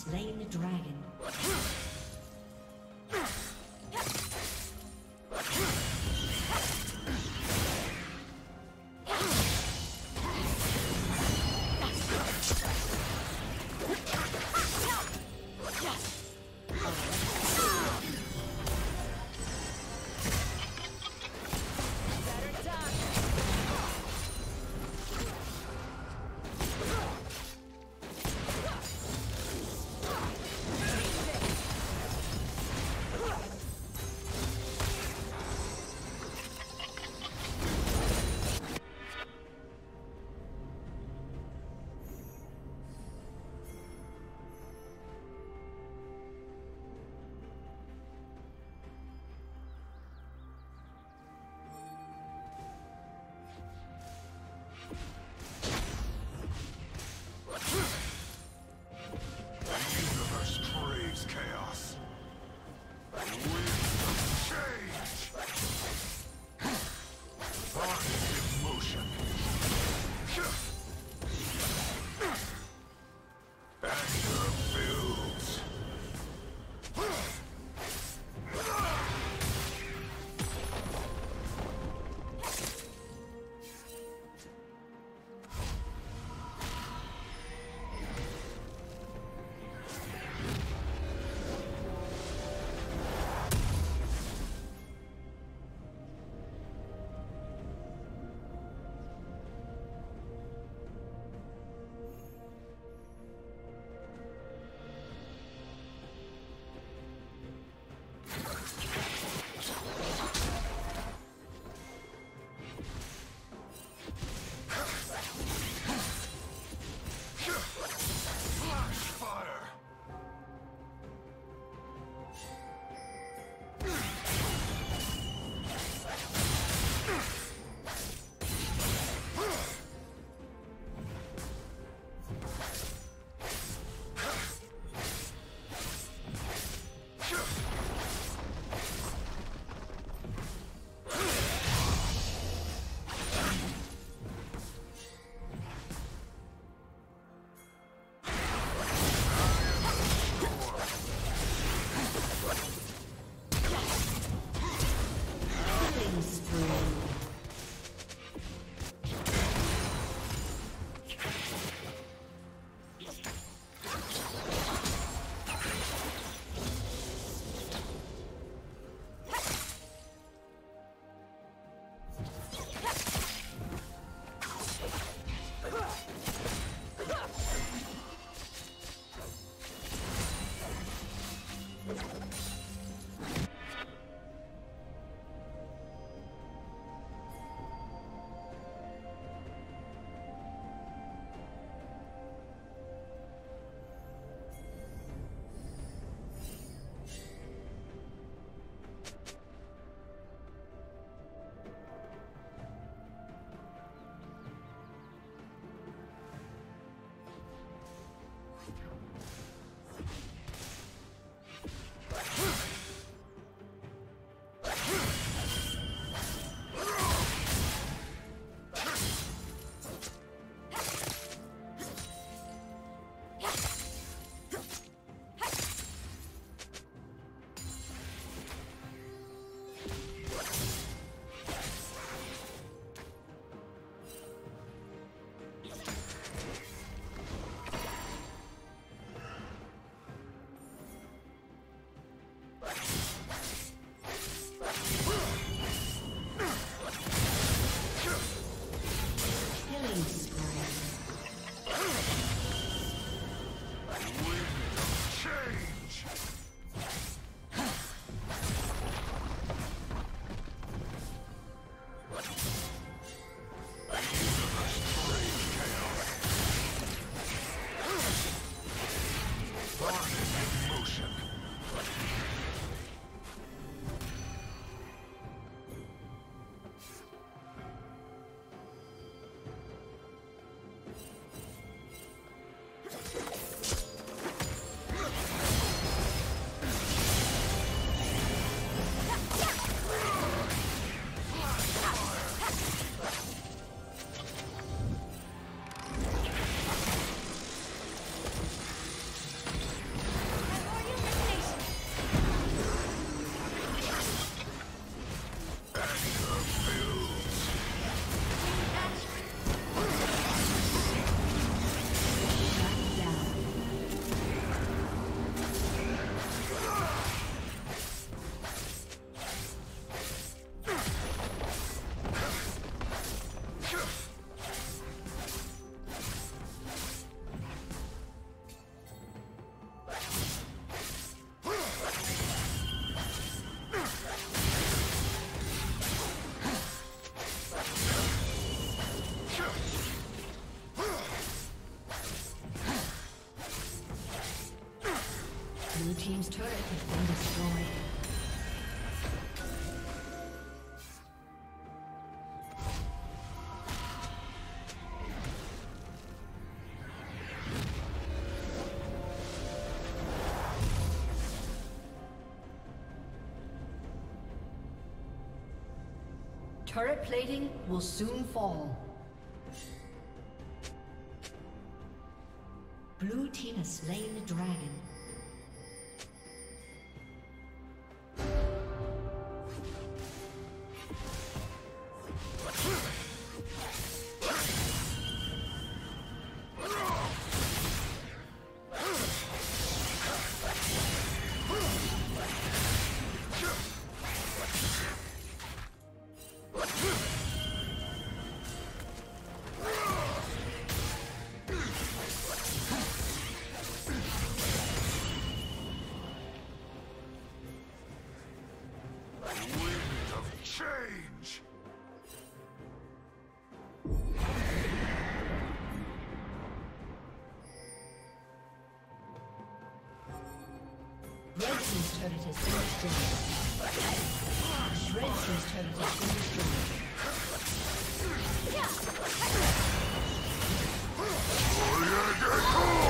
slain the dragon. Team's turret has been destroyed. Turret plating will soon fall. Blue team has slain the dragon. Turret has been destroyed. Red Team's turret has been destroyed. Oh, Blue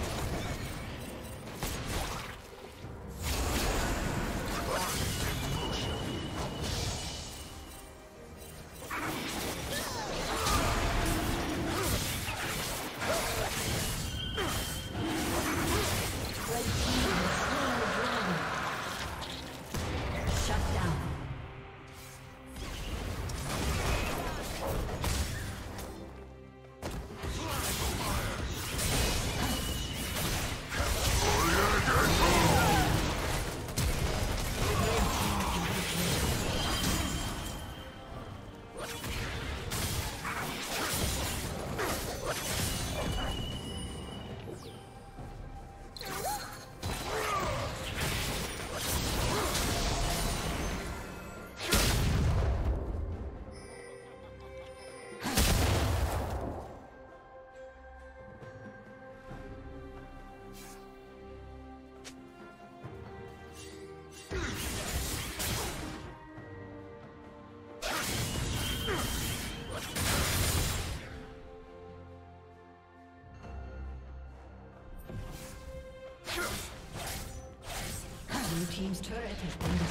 has been destroyed.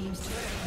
team's. turret